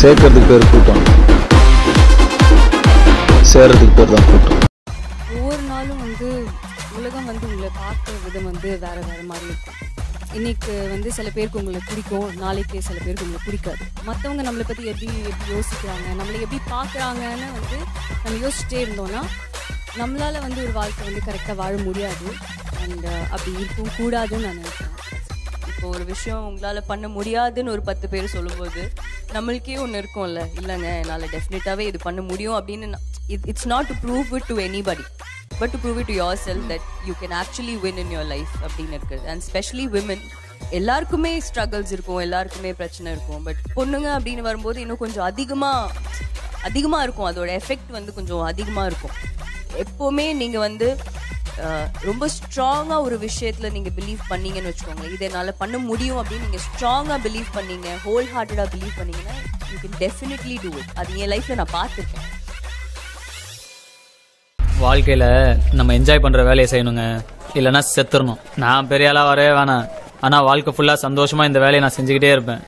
சேர்க்கறதுக்கு பேர் கூட்டம். சேர்றதுக்கு பேர் தான் கூட்டம். ஒவ்வொரு நாளும் வந்து உலகம் வந்து உங்களை பார்க்குற விதம் வந்து வேற வேற மாதிரி இருக்கும். இன்னைக்கு வந்து சில பேருக்கு உங்களை பிடிக்கும். நாளைக்கு சில பேருக்கு உங்களை பிடிக்காது. மற்றவங்க நம்மளை பற்றி எப்படி எப்படி யோசிக்கிறாங்க நம்மளை எப்படி பார்க்குறாங்கன்னு வந்து நம்ம யோசிச்சுட்டே இருந்தோம்னா நம்மளால வந்து ஒரு வாழ்க்கை வந்து கரெக்டாக வாழ முடியாது. அண்ட் அப்படி இருக்கும் கூடாதுன்னு நான் நினைக்கிறேன். இப்போ ஒரு விஷயம் உங்களால பண்ண முடியாதுன்னு ஒரு பத்து பேர் சொல்லும்போது நம்மளுக்கே ஒன்று இருக்கும்ல. இல்லைங்க என்னால் டெஃபினட்டாகவே இது பண்ண முடியும் அப்படின்னு it's not to prove it to anybody but to prove it to yourself that you can actually win in your life அப்படின்னு இருக்கிறது அண்ட் ஸ்பெஷலி விமன் எல்லாருக்குமே ஸ்ட்ரகிள்ஸ் இருக்கும் எல்லாருக்குமே பிரச்சனை இருக்கும். பட் பொண்ணுங்க அப்படின்னு வரும்போது இன்னும் கொஞ்சம் அதிகமாக அதிகமாக இருக்கும். அதோட எஃபெக்ட் வந்து கொஞ்சம் அதிகமாக இருக்கும். எப்போவுமே நீங்கள் வந்து ரொம்ப ஸ்ட்ராங்காக ஒரு விஷயத்தில் நீங்கள் பிலீவ் பண்ணீங்கன்னு வச்சுக்கோங்களேன். இதை என்னால் பண்ண முடியும் அப்படின்னு நீங்கள் ஸ்ட்ராங்காக பிலீவ் பண்ணீங்க ஹோல் ஹார்ட்டடாக பிலீவ் பண்ணீங்கன்னா you can definitely do it அது என் லைஃப்பில் நான் பார்த்துருக்கேன். வாழ்க்கையில நம்ம என்ஜாய் பண்ணுற வேலையை செய்யணுங்க. இல்லைன்னா செத்துடணும் நான் பெரிய ஆளாக வரவே வேணாம். ஆனால் வாழ்க்கை ஃபுல்லாக சந்தோஷமாக இந்த வேலையை நான் செஞ்சுக்கிட்டே இருப்பேன்.